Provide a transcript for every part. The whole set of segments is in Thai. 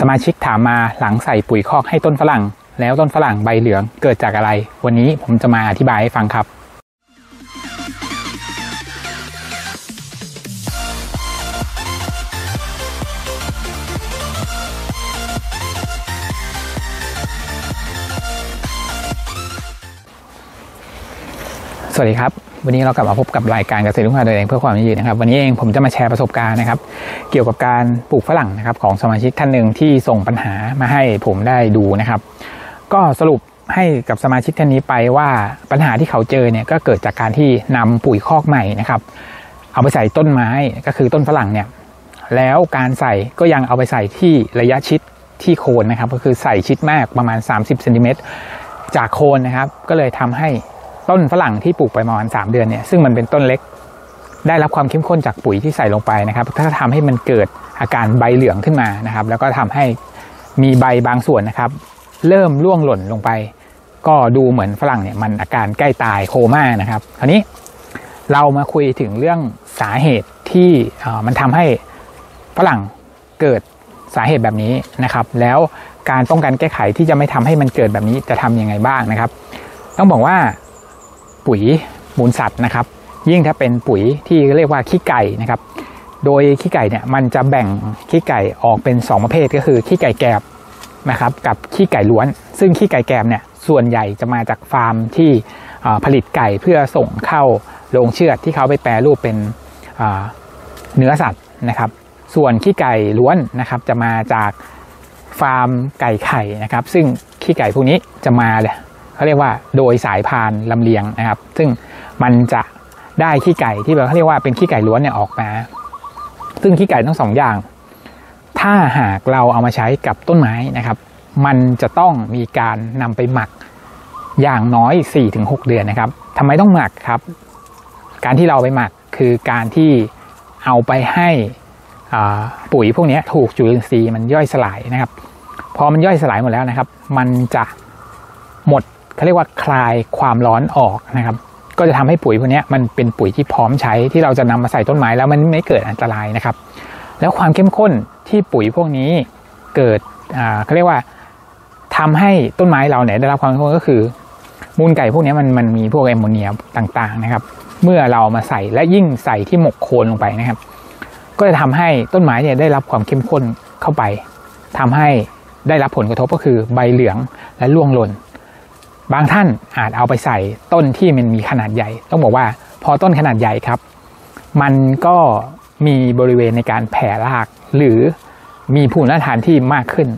สมาชิกถามมาหลังใส่ปุ๋ยคอกให้ต้นฝรั่ง แล้วต้นฝรั่งใบเหลืองเกิดจากอะไร วันนี้ผมจะมาอธิบายให้ฟังครับ สวัสดีครับ วันนี้เรากลับมาพบกับรายการเกษตรรุ่งเรืองโดยเองเพื่อความยั่งยืนนะครับวันนี้เองผมจะมาแชร์ประสบการณ์นะครับ เกี่ยวกับการปลูกฝรั่งนะครับของสมาชิกท่านหนึ่งที่ส่งปัญหามาให้ผมได้ดูนะครับ ก็สรุปให้กับสมาชิกท่านนี้ไปว่าปัญหาที่เขาเจอเนี่ยก็เกิดจากการที่นำปุ๋ยคอกใหม่นะครับ เอาไปใส่ต้นไม้ก็คือต้นฝรั่งเนี่ยแล้วการใส่ก็ยังเอาไปใส่ที่ระยะชิดที่โคนนะครับ ก็คือใส่ชิดมากประมาณ 30เซนติเมตรจากโคนนะครับ ก็เลยทำให้ ต้นฝรั่งที่ปลูกไปประมาณ3เดือนเนี่ยซึ่งมันเป็นต้นเล็ก ได้รับความเข้มข้นจากปุ๋ยที่ใส่ลงไปนะครับ ถ้าทำให้มันเกิดอาการใบเหลืองขึ้นมานะครับ แล้วก็ทำให้มีใบบางส่วนนะครับ เริ่มร่วงหล่นลงไป ก็ดูเหมือนฝรั่งเนี่ยมันอาการใกล้ตายโคม่านะครับคราวนี้เรามาคุยถึงเรื่องสาเหตุที่มันทำให้ฝรั่งเกิดสาเหตุแบบนี้นะครับ แล้วการป้องกันแก้ไขที่จะไม่ทำให้มันเกิดแบบนี้จะทำยังไงบ้างนะครับ ต้องบอกว่า ปุ๋ยมูลสัตว์นะครับ ยิ่งถ้าเป็นปุ๋ยที่เรียกว่าขี้ไก่นะครับ โดยขี้ไก่เนี่ยมันจะแบ่งขี้ไก่ออกเป็น 2 ประเภทก็คือขี้ไก่แกบนะครับกับขี้ไก่ล้วน ซึ่งขี้ไก่แกบเนี่ยส่วนใหญ่จะมาจากฟาร์มที่ผลิตไก่เพื่อส่งเข้าโรงเชือดที่เขาไปแปรรูปเป็นเนื้อสัตว์นะครับ ส่วนขี้ไก่ล้วนนะครับจะมาจากฟาร์มไก่ไข่นะครับ ซึ่งขี้ไก่พวกนี้จะมาเลย เขาเรียกว่าโดยสายพานลำเลียงนะครับ ซึ่งมันจะได้ขี้ไก่ที่แบบเขาเรียกว่าเป็นขี้ไก่ล้วนเนี่ยออกมา ซึ่งขี้ไก่ทั้งสองอย่าง ถ้าหากเราเอามาใช้กับต้นไม้นะครับ มันจะต้องมีการนำไปหมักอย่างน้อย 4-6 เดือนนะครับทำไมต้องหมักครับ การที่เราไปหมักคือการที่เอาไปให้ปุ๋ยพวกนี้ถูกจุลินทรีย์มันย่อยสลายนะครับ พอมันย่อยสลายหมดแล้วนะครับ มันจะหมด เขาเรียกว่าคลายความร้อนออกนะครับก็จะทำให้ปุ๋ยพวกนี้มันเป็นปุ๋ยที่พร้อมใช้ที่เราจะนำมาใส่ต้นไม้แล้วมันไม่เกิดอันตรายนะครับ แล้วความเข้มข้นที่ปุ๋ยพวกนี้เกิดเขาเรียกว่าทำให้ต้นไม้เราเนี่ยได้รับความเข้มข้นก็คือ มูลไก่พวกนี้มันมันมีพวกแอมโมเนียต่างๆนะครับ เมื่อเรามาใส่และยิ่งใส่ที่หมกโคนลงไปนะครับ ก็จะทำให้ต้นไม้เนี่ยได้รับความเข้มข้นเข้าไปทำให้ได้รับผลกระทบก็คือใบเหลืองและร่วงหล่น บางท่านอาจเอาไปใส่ต้นที่มันมีขนาดใหญ่ ต้องบอกว่าพอต้นขนาดใหญ่ครับ มันก็มีบริเวณในการแผ่ราก หรือมีภูมิต้านทานที่มากขึ้น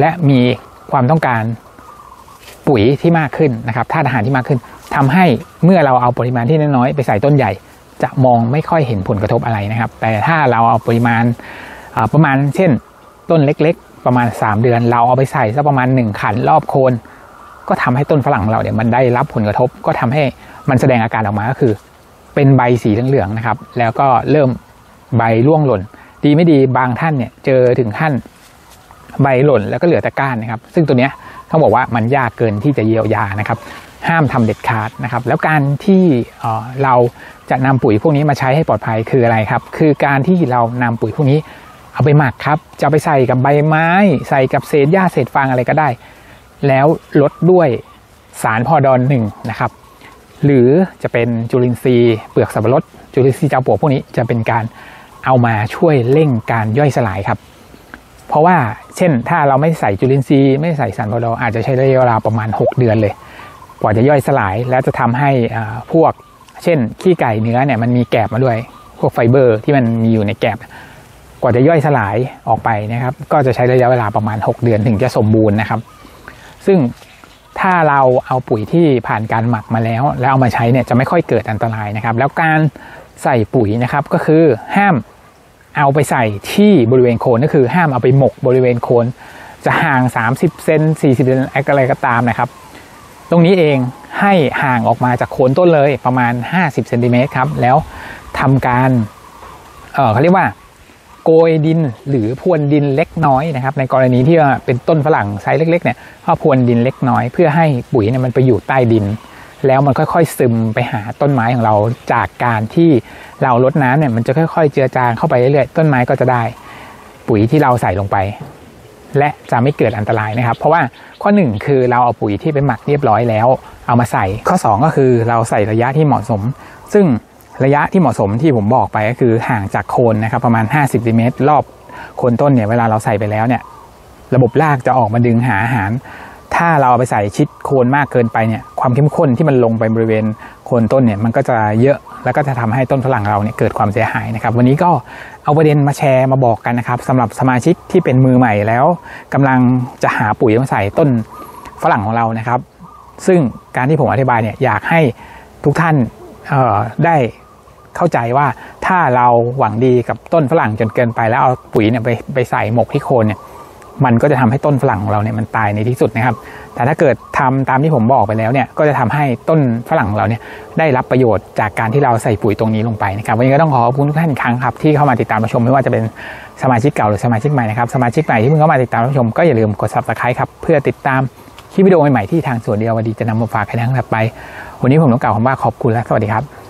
และมีความต้องการปุ๋ยที่มากขึ้นนะครับธาตุอาหารที่มากขึ้นทำให้เมื่อเราเอาปริมาณที่น้อยๆไปใส่ต้นใหญ่ จะมองไม่ค่อยเห็นผลกระทบอะไรนะครับ แต่ถ้าเราเอาปริมาณประมาณเช่น ต้นเล็ก ๆ ประมาณ 3 เดือน เราเอาไปใส่สักประมาณ 1 ขันรอบโคน ก็ทำให้ต้นฝรั่งเราเนี่ยมันได้รับผลกระทบ ก็ทำให้มันแสดงอาการออกมาก็คือ เป็นใบสีเหลืองๆนะครับ แล้วก็เริ่มใบร่วงหล่น ดีไม่ดีบางท่านเนี่ยเจอถึงขั้นใบหล่นแล้วก็เหลือแต่ก้านนะครับ ซึ่งตัวเนี้ยต้องบอกว่ามันยากเกินที่จะเยียวยานะครับ ห้ามทำเด็ดขาดนะครับ แล้วการที่เราจะนำปุ๋ยพวกนี้มาใช้ให้ปลอดภัยคืออะไรครับ คือการที่เรานำปุ๋ยพวกนี้เอาไปหมักครับ จะไปใส่กับใบไม้ ใส่กับเศษหญ้าเศษฟางอะไรก็ได้ แล้วลดด้วยสารพอดอนหนึ่งนะครับ หรือจะเป็นจุลินทรีย์เปลือกสับปะรดจุลินทรีย์เจ้าปวกพวกนี้จะเป็นการเอามาช่วยเร่งการย่อยสลายครับ เพราะว่าเช่นถ้าเราไม่ใส่จุลินทรีย์ไม่ใส่สารพอดอนอาจจะใช้ระยะเวลาประมาณ 6 เดือนเลยกว่าจะย่อยสลายแล้วจะทำให้พวก เช่น ขี้ไก่เนื้อเนี่ยมันมีแกบมาด้วย พวกไฟเบอร์ที่มันมีอยู่ในแกบกว่าจะย่อยสลายออกไปนะครับ ก็จะใช้ระยะเวลาประมาณ 6 เดือนถึงจะสมบูรณ์นะครับ ซึ่งถ้าเราเอาปุ๋ยที่ผ่านการหมักมาแล้ว แล้วเอามาใช้เนี่ยจะไม่ค่อยเกิดอันตรายนะครับ แล้วการใส่ปุ๋ยนะครับก็คือห้ามเอาไปใส่ที่บริเวณโคนก็คือห้ามเอาไปหมกบริเวณโคน จะห่าง 30เซน40เซนอะไรก็ตามนะครับ ตรงนี้เองให้ห่างออกมาจากโคนต้นเลยประมาณ 50เซนติเมตรครับแล้วทำการเออเขาเรียกว่า โกยดินหรือพรวนดินเล็กน้อยนะครับ ในกรณีที่ว่าเป็นต้นฝรั่งไซส์เล็กๆเนี่ยก็พรวนดินเล็กน้อย เพื่อให้ปุ๋ยเนี่ยมันไปอยู่ใต้ดิน แล้วมันค่อยๆซึมไปหาต้นไม้ของเราจากการที่เราลดน้ำเนี่ยมันจะค่อย ๆ เจือจางเข้าไปเรื่อยๆต้นไม้ก็จะได้ ปุ๋ยที่เราใส่ลงไป และจะไม่เกิดอันตรายนะครับ เพราะว่าข้อหนึ่งคือเราเอาปุ๋ยที่ไปหมักเรียบร้อยแล้ว เอามาใส่ข้อสองก็คือเราใส่ระยะที่เหมาะสม ซึ่ง ระยะที่เหมาะสมที่ผมบอกไปก็คือห่างจากโคนนะครับประมาณ 50ซนติเมตรรอบโคนต้นเนี่ยเวลาเราใส่ไปแล้วเนี่ยระบบรากจะออกมาดึงหาอาหาร ถ้าเราเอาไปใส่ชิดโคนมากเกินไปเนี่ยความเข้มข้นที่มันลงไปบริเวณโคนต้นเนี่ยมันก็จะเยอะแล้วก็จะทำให้ต้นฝรั่งเราเนี่ยเกิดความเสียหายนะครับ วันนี้ก็เอาประเด็นมาแชร์มาบอกกันนะครับสำหรับสมาชิกที่เป็นมือใหม่แล้วกำลังจะหาปุ๋ยมาใส่ต้นฝรั่งของเรานะครับ ซึ่งการที่ผมอธิบายเนี่ยอยากให้ทุกท่านได้ เข้าใจว่าถ้าเราหวังดีกับต้นฝรั่งจนเกินไป แล้วเอาปุ๋ยเนี่ยไปไปใส่หมกที่โคนเนี่ยมันก็จะทำให้ต้นฝรั่งของเราเนี่ยมันตายในที่สุดนะครับ แต่ถ้าเกิดทำตามที่ผมบอกไปแล้วเนี่ยก็จะทำให้ต้นฝรั่งเราเนี่ยได้รับประโยชน์จากการที่เราใส่ปุ๋ยตรงนี้ลงไปนะครับวันนี้ก็ต้องขอขอบคุณทุกท่านอีกครั้งครับที่เข้ามาติดตามรับชมไม่ว่าจะเป็นสมาชิกเก่าหรือสมาชิกใหม่นะครับสมาชิกใหม่ที่เพิ่งเข้ามาติดตามรับชมก็อย่าลืมกด subscribe ครับเพื่อติดตามคลิปวิดีโอใหม่ๆที่ทางสวนเดียววัดีจะนำมาฝากในครั้งถัดไป วันนี้ผมต้องกล่าวคำว่าขอบคุณและสวัสดีครับ